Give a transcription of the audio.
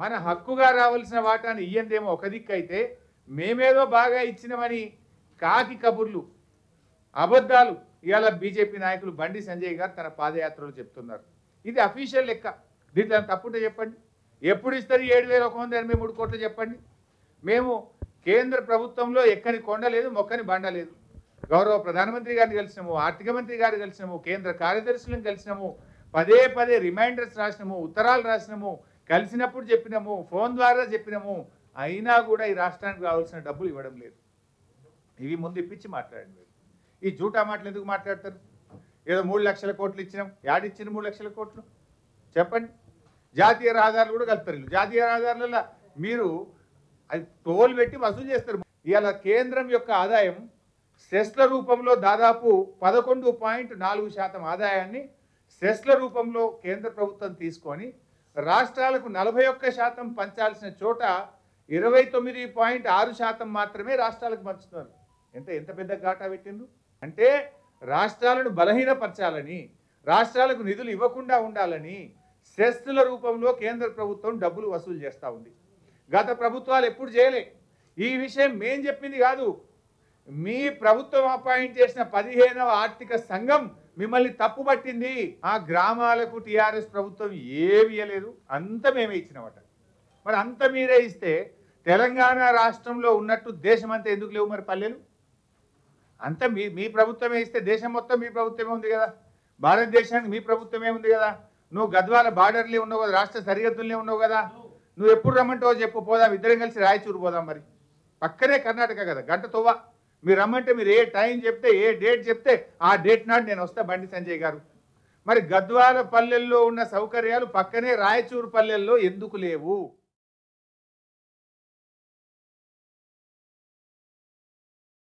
మన హక్కుగా రావాల్సిన వాటాను ఇయ్యందేమో ఒక దిక్కు అయితే మేమేదో బాగా ఇచ్చినమని కాకి కబుర్లు అబద్ధాలు ఇవాళ బీజేపీ నాయకులు బండి సంజయ్ గారు తన పాదయాత్రలో చెప్తున్నారు. ఇది అఫీషియల్ లెక్క. దీంట్లో తప్పుంటే చెప్పండి. ఎప్పుడు ఇస్తారు ఏడు వేల ఒక వంద ఎనభై మూడు కోట్లు చెప్పండి. మేము కేంద్ర ప్రభుత్వంలో ఎక్కని కొండ లేదు మొక్కని బండ లేదు. గౌరవ ప్రధానమంత్రి గారిని కలిసినాము ఆర్థిక మంత్రి గారు కలిసినాము కేంద్ర కార్యదర్శులను కలిసినాము పదే పదే రిమైండర్స్ రాసినాము ఉత్తరాలు రాసినాము కలిసినప్పుడు చెప్పినాము ఫోన్ ద్వారా చెప్పినాము అయినా కూడా ఈ రాష్ట్రానికి రావాల్సిన డబ్బులు ఇవ్వడం లేదు. ఇవి ముందు ఇప్పించి మాట్లాడండి మీరు. ఈ జూటా మాటలు ఎందుకు మాట్లాడతారు? ఏదో మూడు లక్షల కోట్లు ఇచ్చినాం యాడిచ్చిన మూడు లక్షల కోట్లు. చెప్పండి. జాతీయ రహదారులు కూడా కలుపుతారు జాతీయ రహదారులలో మీరు అది టోల్ పెట్టి వసూలు చేస్తారు. ఇవాళ కేంద్రం యొక్క ఆదాయం సెస్ల రూపంలో దాదాపు పదకొండు పాయింట్ నాలుగు శాతం ఆదాయాన్ని సెస్ల రూపంలో కేంద్ర ప్రభుత్వం తీసుకొని రాష్ట్రాలకు నలభై ఒక్క శాతం పంచాల్సిన చోట ఇరవై తొమ్మిది పాయింట్ ఆరు శాతం మాత్రమే రాష్ట్రాలకు పంచుతున్నారు. ఎంత ఎంత పెద్ద ఘాటా పెట్టిండ్రు? అంటే రాష్ట్రాలను బలహీనపరచాలని రాష్ట్రాలకు నిధులు ఇవ్వకుండా ఉండాలని సెస్ల రూపంలో కేంద్ర ప్రభుత్వం డబ్బులు వసూలు చేస్తూ ఉంది. గత ప్రభుత్వాలు ఎప్పుడు చేయలే. ఈ విషయం మేం చెప్పింది కాదు. మీ ప్రభుత్వం అపాయింట్ చేసిన పదిహేనవ ఆర్థిక సంఘం మిమ్మల్ని తప్పుపట్టింది ఆ గ్రామాలకు టీఆర్ఎస్ ప్రభుత్వం ఏమి ఇవ్వలేదు అంత మేమే ఇచ్చినమాట. మరి అంత మీరే ఇస్తే తెలంగాణ రాష్ట్రంలో ఉన్నట్టు దేశమంతా ఎందుకు లేవు మరి పల్లెలు? అంత మీ మీ ప్రభుత్వమే ఇస్తే దేశం మొత్తం మీ ప్రభుత్వమే ఉంది కదా. భారతదేశానికి మీ ప్రభుత్వమే ఉంది కదా. నువ్వు గద్వాల బార్డర్లే ఉన్నావు కదా రాష్ట్ర సరిహద్దులనే ఉన్నావు కదా. నువ్వు ఎప్పుడు రమ్మంటావో చెప్పు పోదాం ఇద్దరం కలిసి రాయచూరు పోదాం మరి. పక్కనే కర్ణాటక కదా గంట తొవ్వ. మీరు రమ్మంటే మీరు ఏ టైం చెప్తే ఏ డేట్ చెప్తే ఆ డేట్ నాడు నేను వస్తా బండి సంజయ్ గారు. మరి గద్వాల పల్లెల్లో ఉన్న సౌకర్యాలు పక్కనే రాయచూరు పల్లెల్లో ఎందుకు లేవు?